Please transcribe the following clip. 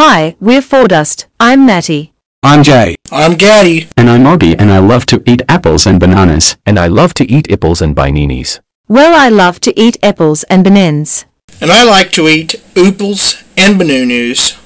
Hi, we're Fordust. I'm Matty. I'm Jay. I'm Gaddy. And I'm Obi and I love to eat apples and bananas. And I love to eat apples and bananas. Well, I love to eat apples and bananas. And I like to eat ooples and bananas.